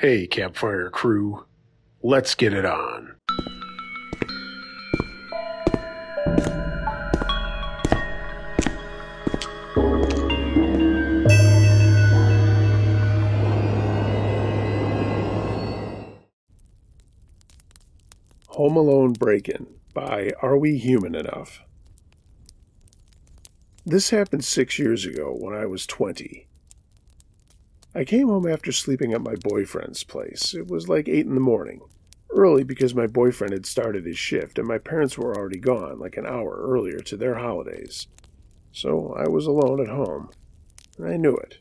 Hey, campfire crew, let's get it on. Home Alone Break In by Are We Human Enough? This happened six years ago when I was 20. I came home after sleeping at my boyfriend's place. It was like 8 in the morning. Early because my boyfriend had started his shift and my parents were already gone like an hour earlier to their holidays. So I was alone at home. And I knew it.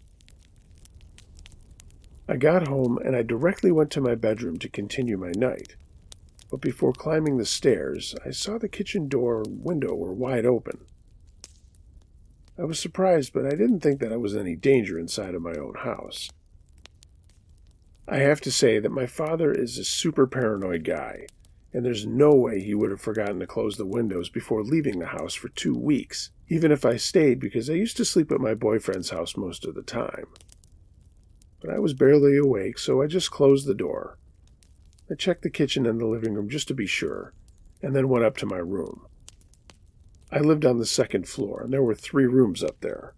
I got home and I directly went to my bedroom to continue my night. But before climbing the stairs, I saw the kitchen door and window were wide open. I was surprised, but I didn't think that I was in any danger inside of my own house. I have to say that my father is a super paranoid guy, and there's no way he would have forgotten to close the windows before leaving the house for two weeks, even if I stayed because I used to sleep at my boyfriend's house most of the time. But I was barely awake, so I just closed the door. I checked the kitchen and the living room just to be sure, and then went up to my room. I lived on the second floor, and there were three rooms up there.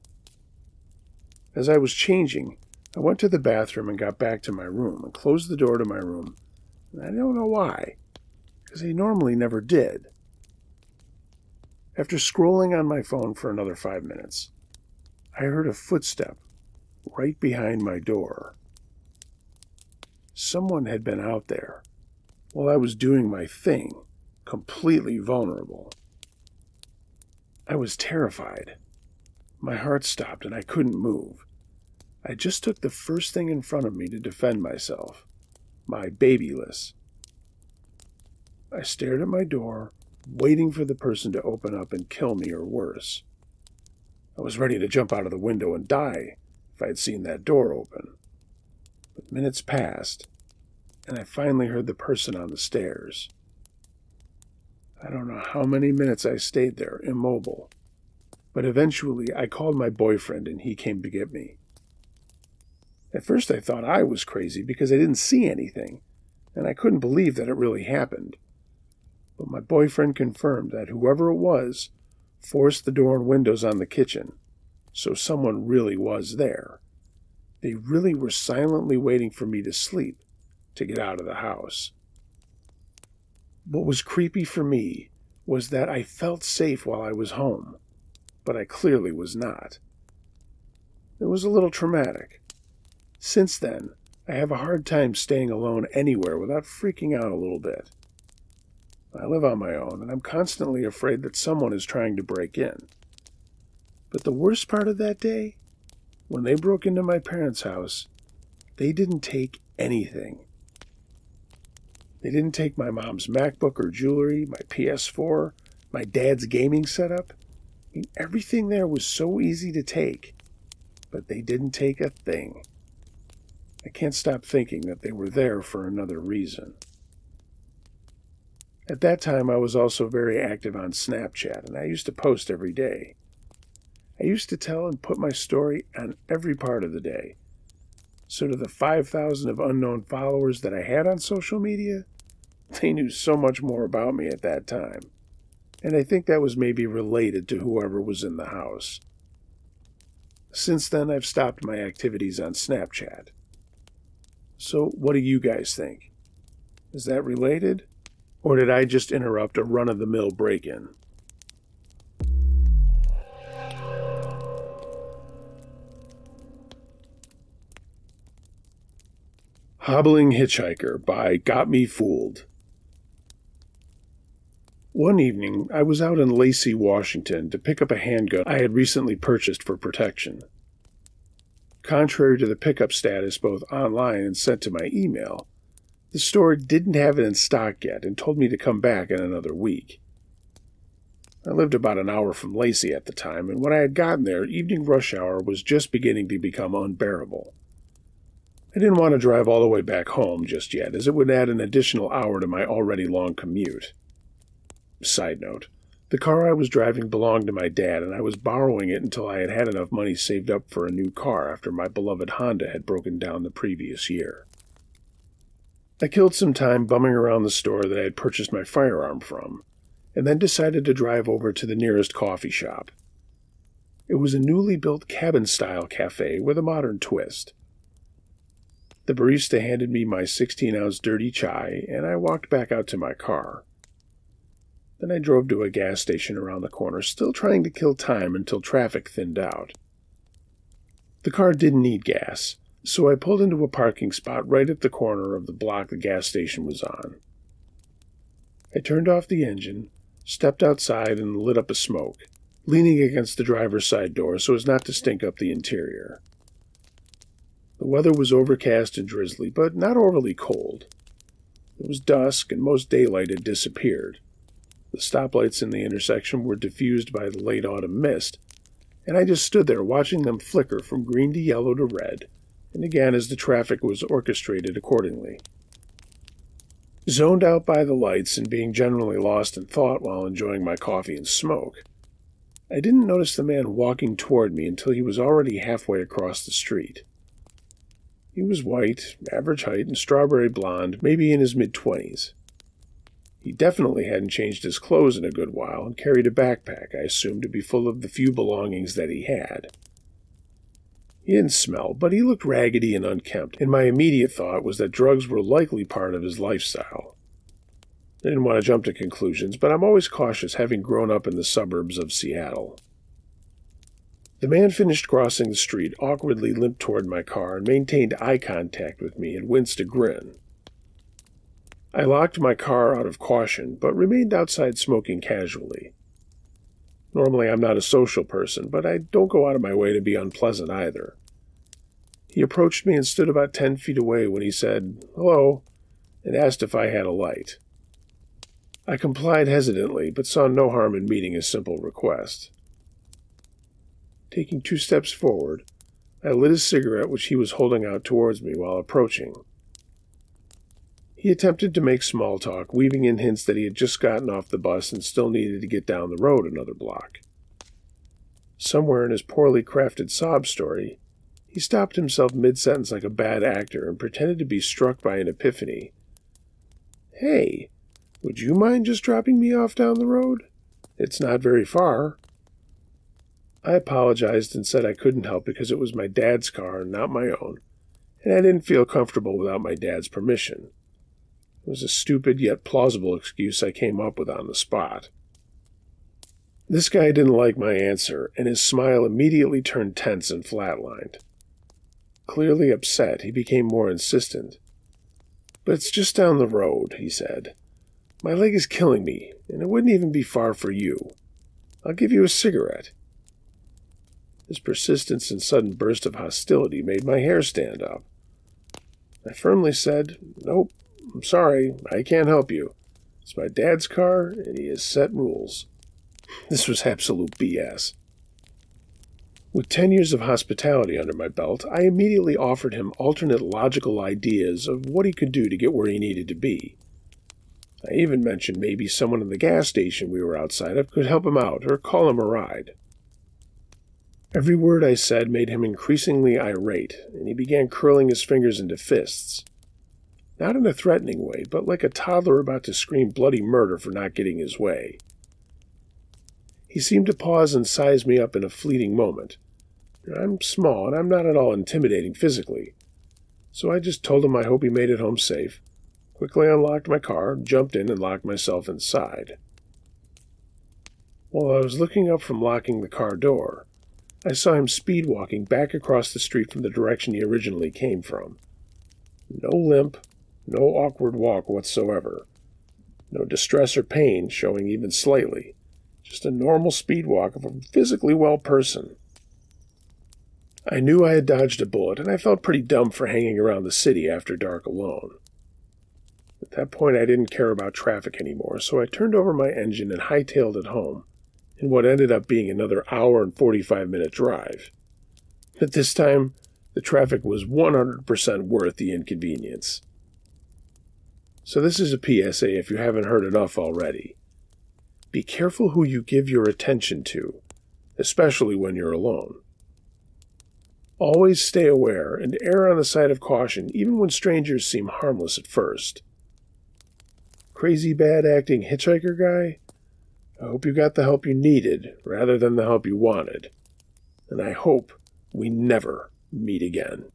As I was changing, I went to the bathroom and got back to my room and closed the door to my room. And I don't know why, because I normally never did. After scrolling on my phone for another five minutes, I heard a footstep right behind my door. Someone had been out there while I was doing my thing, completely vulnerable. I was terrified. My heart stopped and I couldn't move. I just took the first thing in front of me to defend myself my BaByliss. I stared at my door, waiting for the person to open up and kill me or worse. I was ready to jump out of the window and die if I had seen that door open. But minutes passed, and I finally heard the person on the stairs. I don't know how many minutes I stayed there, immobile. But eventually I called my boyfriend and he came to get me. At first I thought I was crazy because I didn't see anything, and I couldn't believe that it really happened. But my boyfriend confirmed that whoever it was forced the door and windows on the kitchen, so someone really was there. They really were silently waiting for me to sleep to get out of the house. What was creepy for me was that I felt safe while I was home, but I clearly was not. It was a little traumatic. Since then, I have a hard time staying alone anywhere without freaking out a little bit. I live on my own, and I'm constantly afraid that someone is trying to break in. But the worst part of that day, when they broke into my parents' house, they didn't take anything. They didn't take my mom's MacBook or jewelry, my PS4, my dad's gaming setup. I mean, everything there was so easy to take, but they didn't take a thing. I can't stop thinking that they were there for another reason. At that time, I was also very active on Snapchat, and I used to post every day. I used to tell and put my story on every part of the day, so to the 5,000 of unknown followers that I had on social media, they knew so much more about me at that time. And I think that was maybe related to whoever was in the house. Since then, I've stopped my activities on Snapchat. So, what do you guys think? Is that related? Or did I just interrupt a run of the mill break in? Hobbling Hitchhiker by Got Me Fooled. One evening, I was out in Lacey, Washington to pick up a handgun I had recently purchased for protection. Contrary to the pickup status both online and sent to my email, the store didn't have it in stock yet and told me to come back in another week. I lived about an hour from Lacey at the time, and when I had gotten there, evening rush hour was just beginning to become unbearable. I didn't want to drive all the way back home just yet, as it would add an additional hour to my already long commute. Side note the car I was driving belonged to my dad, and I was borrowing it until I had had enough money saved up for a new car after my beloved Honda had broken down the previous year. I killed some time bumming around the store that I had purchased my firearm from, and then decided to drive over to the nearest coffee shop. It was a newly built cabin style cafe with a modern twist. The barista handed me my 16 ounce dirty chai, and I walked back out to my car. Then I drove to a gas station around the corner, still trying to kill time until traffic thinned out. The car didn't need gas, so I pulled into a parking spot right at the corner of the block the gas station was on. I turned off the engine, stepped outside, and lit up a smoke, leaning against the driver's side door so as not to stink up the interior. The weather was overcast and drizzly, but not overly cold. It was dusk, and most daylight had disappeared. The stoplights in the intersection were diffused by the late autumn mist, and I just stood there watching them flicker from green to yellow to red, and again as the traffic was orchestrated accordingly. Zoned out by the lights and being generally lost in thought while enjoying my coffee and smoke, I didn't notice the man walking toward me until he was already halfway across the street. He was white, average height, and strawberry blonde, maybe in his mid twenties. He definitely hadn't changed his clothes in a good while and carried a backpack I assumed to be full of the few belongings that he had. He didn't smell, but he looked raggedy and unkempt, and my immediate thought was that drugs were likely part of his lifestyle. I didn't want to jump to conclusions, but I'm always cautious having grown up in the suburbs of Seattle. The man finished crossing the street, awkwardly limped toward my car, and maintained eye contact with me and winced a grin. I locked my car out of caution, but remained outside smoking casually. Normally, I'm not a social person, but I don't go out of my way to be unpleasant either. He approached me and stood about ten feet away when he said, Hello, and asked if I had a light. I complied hesitantly, but saw no harm in meeting his simple request. Taking two steps forward, I lit his cigarette which he was holding out towards me while approaching. He attempted to make small talk, weaving in hints that he had just gotten off the bus and still needed to get down the road another block. Somewhere in his poorly crafted sob story, he stopped himself mid sentence like a bad actor and pretended to be struck by an epiphany. Hey, would you mind just dropping me off down the road? It's not very far. I apologized and said I couldn't help because it was my dad's car not my own, and I didn't feel comfortable without my dad's permission. It was a stupid yet plausible excuse I came up with on the spot. This guy didn't like my answer, and his smile immediately turned tense and flatlined. Clearly upset, he became more insistent. But it's just down the road, he said. My leg is killing me, and it wouldn't even be far for you. I'll give you a cigarette. His persistence and sudden burst of hostility made my hair stand up. I firmly said, Nope, I'm sorry, I can't help you. It's my dad's car, and he has set rules. This was absolute BS. With ten years of hospitality under my belt, I immediately offered him alternate logical ideas of what he could do to get where he needed to be. I even mentioned maybe someone in the gas station we were outside of could help him out or call him a ride. Every word I said made him increasingly irate, and he began curling his fingers into fists not in a threatening way, but like a toddler about to scream bloody murder for not getting his way. He seemed to pause and size me up in a fleeting moment. I'm small, and I'm not at all intimidating physically. So I just told him I hope he made it home safe, quickly unlocked my car, jumped in, and locked myself inside. While I was looking up from locking the car door, I saw him speed walking back across the street from the direction he originally came from. No limp, no awkward walk whatsoever. No distress or pain showing even slightly. Just a normal speed walk of a physically well person. I knew I had dodged a bullet, and I felt pretty dumb for hanging around the city after dark alone. At that point, I didn't care about traffic anymore, so I turned over my engine and hightailed it home, in what ended up being another hour and 45 minute drive. But this time, the traffic was 100% worth the inconvenience. So, this is a PSA if you haven't heard enough already. Be careful who you give your attention to, especially when you're alone. Always stay aware and err on the side of caution, even when strangers seem harmless at first. Crazy bad acting hitchhiker guy? I hope you got the help you needed rather than the help you wanted. And I hope we never meet again.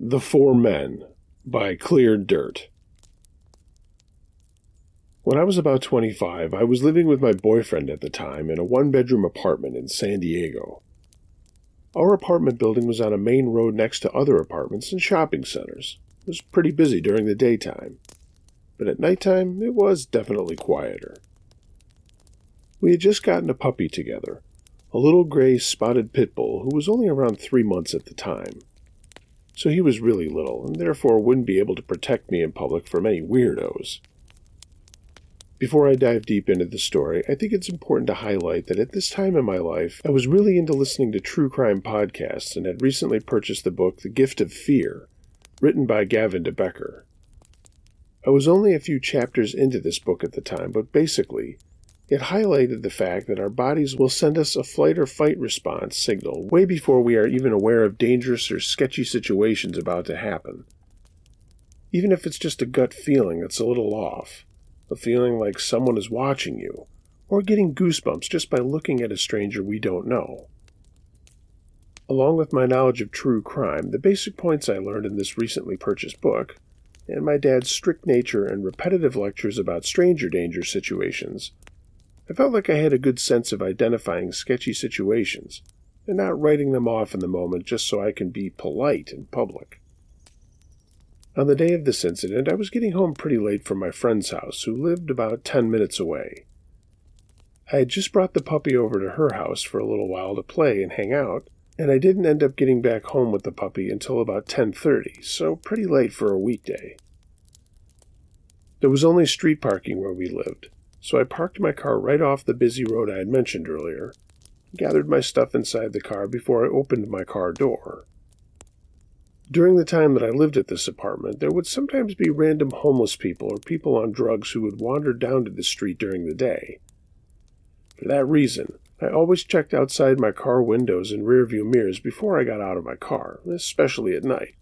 The Four Men by Clear Dirt. When I was about 25, I was living with my boyfriend at the time in a one bedroom apartment in San Diego. Our apartment building was on a main road next to other apartments and shopping centers. It was pretty busy during the daytime, but at nighttime it was definitely quieter. We had just gotten a puppy together, a little gray spotted pit bull who was only around three months at the time so he was really little, and therefore wouldn't be able to protect me in public from any weirdos. Before I dive deep into the story, I think it's important to highlight that at this time in my life, I was really into listening to true crime podcasts and had recently purchased the book The Gift of Fear, written by Gavin de Becker. I was only a few chapters into this book at the time, but basically, it highlighted the fact that our bodies will send us a flight or fight response signal way before we are even aware of dangerous or sketchy situations about to happen. Even if it's just a gut feeling that's a little off, a feeling like someone is watching you, or getting goosebumps just by looking at a stranger we don't know. Along with my knowledge of true crime, the basic points I learned in this recently purchased book, and my dad's strict nature and repetitive lectures about stranger danger situations, I felt like I had a good sense of identifying sketchy situations and not writing them off in the moment just so I can be polite in public. On the day of this incident, I was getting home pretty late from my friend's house, who lived about ten minutes away. I had just brought the puppy over to her house for a little while to play and hang out, and I didn't end up getting back home with the puppy until about 10:30, so pretty late for a weekday. There was only street parking where we lived, so I parked my car right off the busy road I had mentioned earlier, gathered my stuff inside the car before I opened my car door. During the time that I lived at this apartment, there would sometimes be random homeless people or people on drugs who would wander down to the street during the day. For that reason, I always checked outside my car windows and rearview mirrors before I got out of my car, especially at night,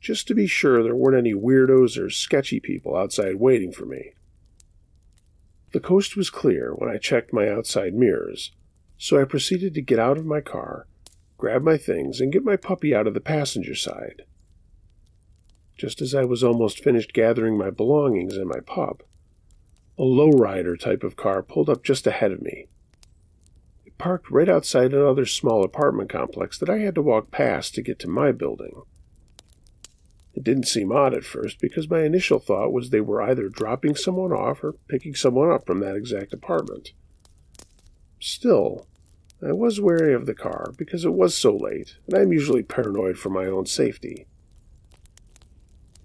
just to be sure there weren't any weirdos or sketchy people outside waiting for me. The coast was clear when I checked my outside mirrors, so I proceeded to get out of my car, grab my things, and get my puppy out of the passenger side. Just as I was almost finished gathering my belongings and my pup, a lowrider type of car pulled up just ahead of me. It parked right outside another small apartment complex that I had to walk past to get to my building. It didn't seem odd at first because my initial thought was they were either dropping someone off or picking someone up from that exact apartment. Still, I was wary of the car because it was so late, and I'm usually paranoid for my own safety.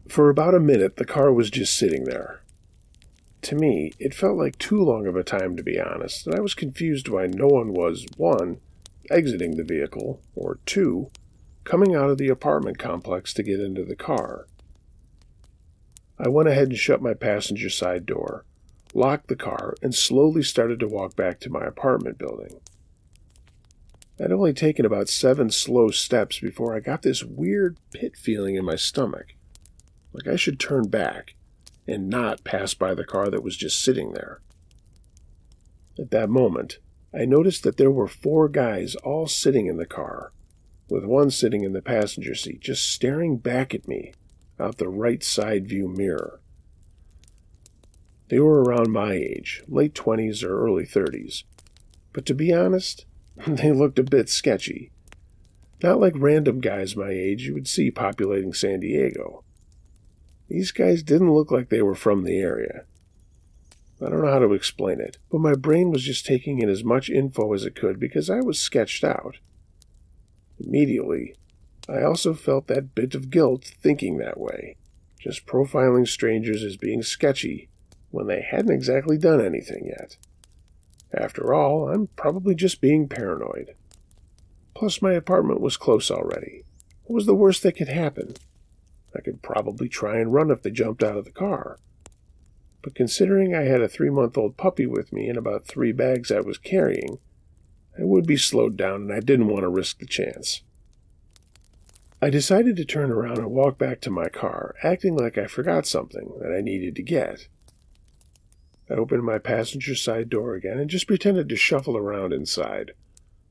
For about a minute, the car was just sitting there. To me, it felt like too long of a time, to be honest, and I was confused why no one was, one, exiting the vehicle, or two, coming out of the apartment complex to get into the car. I went ahead and shut my passenger side door, locked the car, and slowly started to walk back to my apartment building. I'd only taken about seven slow steps before I got this weird pit feeling in my stomach, like I should turn back and not pass by the car that was just sitting there. At that moment, I noticed that there were four guys all sitting in the car, with one sitting in the passenger seat, just staring back at me out the right side view mirror. They were around my age, late 20s or early 30s, but to be honest, they looked a bit sketchy. Not like random guys my age you would see populating San Diego. These guys didn't look like they were from the area. I don't know how to explain it, but my brain was just taking in as much info as it could because I was sketched out. Immediately, I also felt that bit of guilt thinking that way, just profiling strangers as being sketchy when they hadn't exactly done anything yet. After all, I'm probably just being paranoid. Plus, my apartment was close already. What was the worst that could happen? I could probably try and run if they jumped out of the car. but considering I had a three month old puppy with me and about three bags I was carrying, I would be slowed down and I didn't want to risk the chance. I decided to turn around and walk back to my car, acting like I forgot something that I needed to get. I opened my passenger side door again and just pretended to shuffle around inside,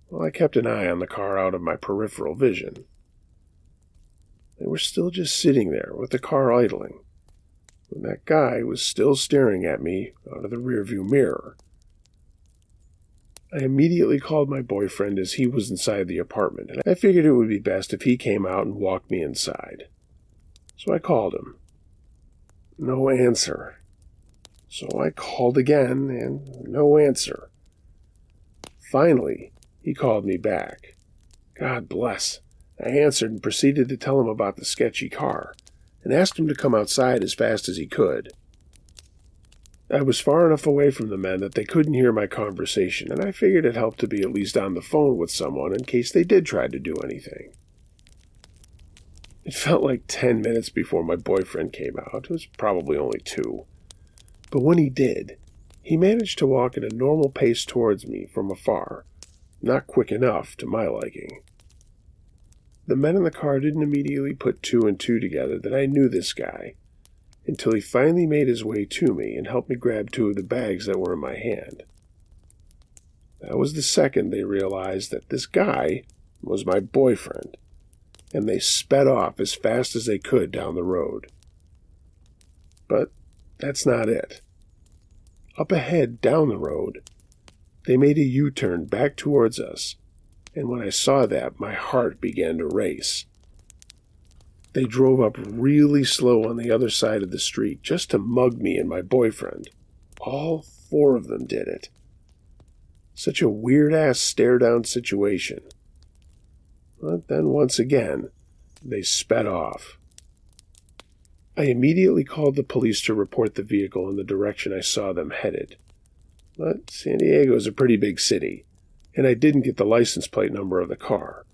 while I kept an eye on the car out of my peripheral vision. They were still just sitting there with the car idling, when that guy was still staring at me out of the rearview mirror. I immediately called my boyfriend as he was inside the apartment, and I figured it would be best if he came out and walked me inside. So I called him. No answer. So I called again, and no answer. Finally, he called me back. God bless. I answered and proceeded to tell him about the sketchy car, and asked him to come outside as fast as he could. I was far enough away from the men that they couldn't hear my conversation, and I figured it helped to be at least on the phone with someone in case they did try to do anything. It felt like ten minutes before my boyfriend came out. It was probably only two. But when he did, he managed to walk at a normal pace towards me from afar, not quick enough to my liking. The men in the car didn't immediately put two and two together that I knew this guy, until he finally made his way to me and helped me grab two of the bags that were in my hand. That was the second they realized that this guy was my boyfriend, and they sped off as fast as they could down the road. But that's not it. Up ahead, down the road, they made a U turn back towards us, and when I saw that, my heart began to race. They drove up really slow on the other side of the street just to mug me and my boyfriend. All four of them did it. Such a weird ass stare down situation. But then once again, they sped off. I immediately called the police to report the vehicle in the direction I saw them headed. But San Diego is a pretty big city, and I didn't get the license plate number of the car.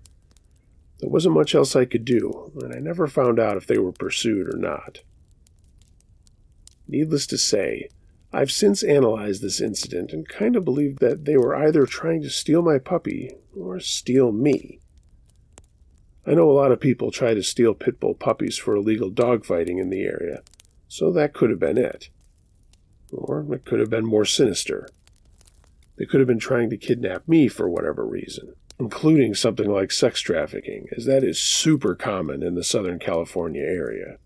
There wasn't much else I could do, and I never found out if they were pursued or not. Needless to say, I've since analyzed this incident and kind of believe that they were either trying to steal my puppy or steal me. I know a lot of people try to steal pit bull puppies for illegal dogfighting in the area, so that could have been it. Or it could have been more sinister. They could have been trying to kidnap me for whatever reason including something like sex trafficking, as that is super common in the Southern California area.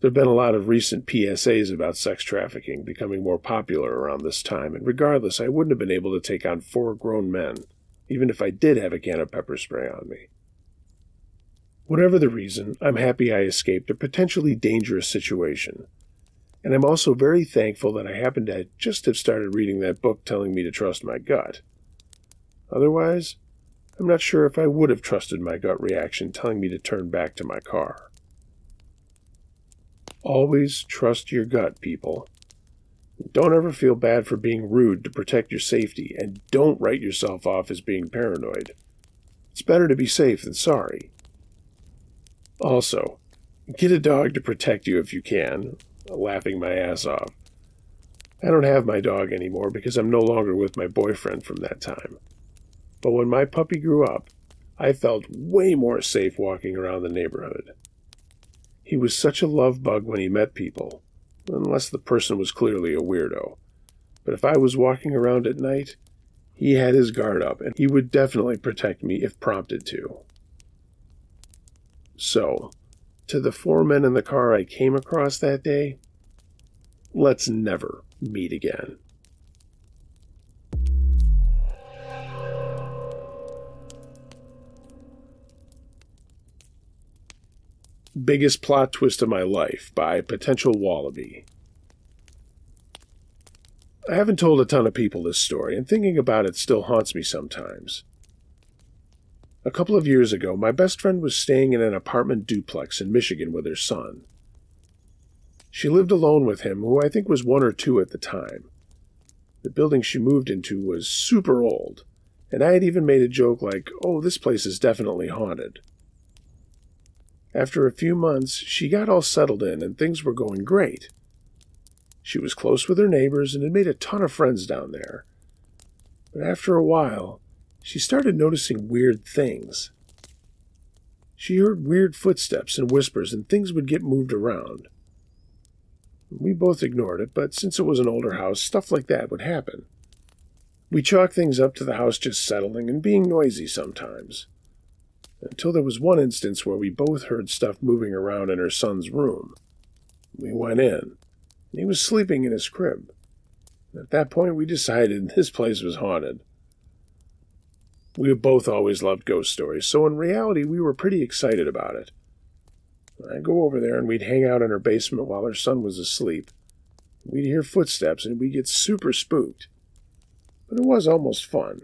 There have been a lot of recent PSAs about sex trafficking becoming more popular around this time, and regardless, I wouldn't have been able to take on four grown men, even if I did have a can of pepper spray on me. Whatever the reason, I'm happy I escaped a potentially dangerous situation. And I'm also very thankful that I happened to just have started reading that book telling me to trust my gut. Otherwise, I'm not sure if I would have trusted my gut reaction telling me to turn back to my car. Always trust your gut, people. Don't ever feel bad for being rude to protect your safety, and don't write yourself off as being paranoid. It's better to be safe than sorry. Also, get a dog to protect you if you can, laughing my ass off. I don't have my dog anymore because I'm no longer with my boyfriend from that time. But when my puppy grew up, I felt way more safe walking around the neighborhood. He was such a love bug when he met people, unless the person was clearly a weirdo. But if I was walking around at night, he had his guard up, and he would definitely protect me if prompted to. So, to the four men in the car I came across that day, let's never meet again. Biggest Plot Twist of My Life by Potential Wallaby. I haven't told a ton of people this story, and thinking about it still haunts me sometimes. A couple of years ago, my best friend was staying in an apartment duplex in Michigan with her son. She lived alone with him, who I think was one or two at the time. The building she moved into was super old, and I had even made a joke like, oh, this place is definitely haunted. After a few months, she got all settled in and things were going great. She was close with her neighbors and had made a ton of friends down there. But after a while, she started noticing weird things. She heard weird footsteps and whispers, and things would get moved around. We both ignored it, but since it was an older house, stuff like that would happen. We chalked things up to the house just settling and being noisy sometimes. Until there was one instance where we both heard stuff moving around in her son's room. We went in, and he was sleeping in his crib. At that point, we decided this place was haunted. We both always loved ghost stories, so in reality, we were pretty excited about it. I'd go over there and we'd hang out in her basement while her son was asleep. We'd hear footsteps and we'd get super spooked. But it was almost fun.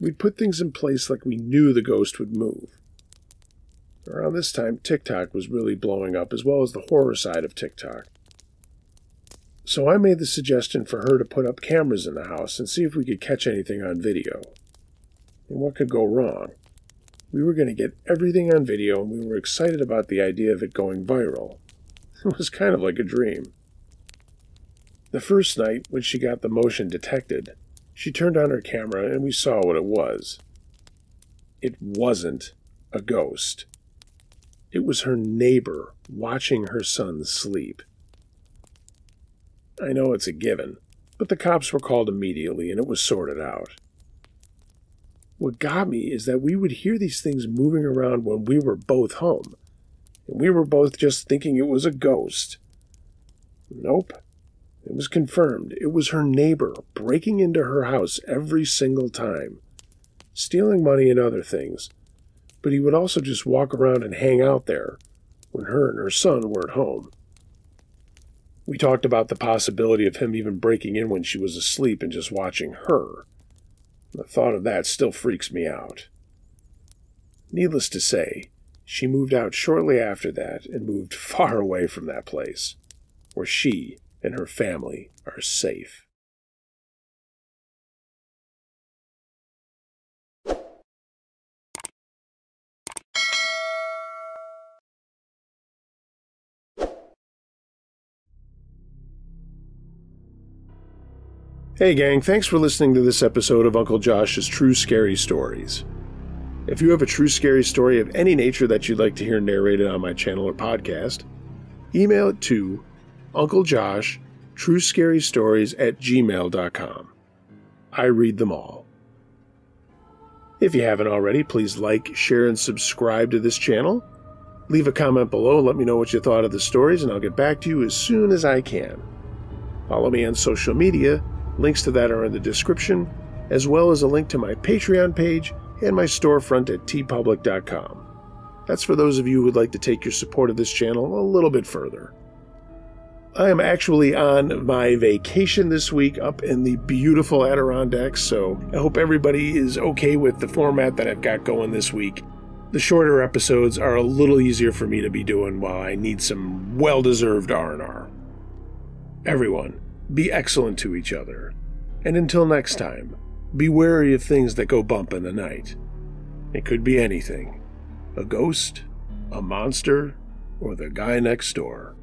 We'd put things in place like we knew the ghost would move. Around this time, TikTok was really blowing up, as well as the horror side of TikTok. So I made the suggestion for her to put up cameras in the house and see if we could catch anything on video. And what could go wrong? We were going to get everything on video, and we were excited about the idea of it going viral. It was kind of like a dream. The first night, when she got the motion detected, she turned on her camera and we saw what it was. It wasn't a ghost. It was her neighbor watching her son sleep. I know it's a given, but the cops were called immediately and it was sorted out. What got me is that we would hear these things moving around when we were both home, and we were both just thinking it was a ghost. Nope. It was confirmed. It was her neighbor breaking into her house every single time, stealing money and other things. But he would also just walk around and hang out there when her and her son were at home. We talked about the possibility of him even breaking in when she was asleep and just watching her. The thought of that still freaks me out. Needless to say, she moved out shortly after that and moved far away from that place, where she and her family are safe. Hey, gang, thanks for listening to this episode of Uncle Josh's True Scary Stories. If you have a true scary story of any nature that you'd like to hear narrated on my channel or podcast, email it to Uncle Josh True Scary Stories at gmail.com. I read them all. If you haven't already, please like, share, and subscribe to this channel. Leave a comment below, let me know what you thought of the stories, and I'll get back to you as soon as I can. Follow me on social media Links to that are in the description, as well as a link to my Patreon page and my storefront at teepublic.com. That's for those of you who would like to take your support of this channel a little bit further. I am actually on my vacation this week up in the beautiful Adirondacks, so I hope everybody is okay with the format that I've got going this week. The shorter episodes are a little easier for me to be doing while I need some well-deserved R&R. Everyone, be excellent to each other. And until next time, be wary of things that go bump in the night. It could be anything a ghost, a monster, or the guy next door.